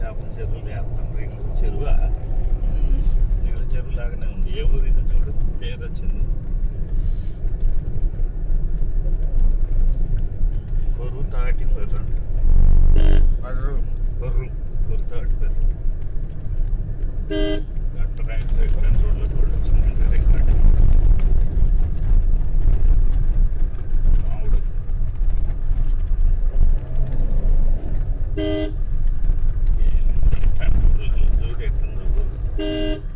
చేపల చెరువులు వేస్తాం రింగ్ చెరువా? నీళ్ళ చెరువు లాగానే ఉంది. ఏ ఊరు ఇది చూడు? పేరు వచ్చింది. కొరు తాటి పర్రు అర్రు కొర్రు. కొరు తాటి పర్రు గట్ట రైట్ సైడ్ రెండు రోడ్ల కూడా వచ్చిందండి రికార్డ్ మామిడు Música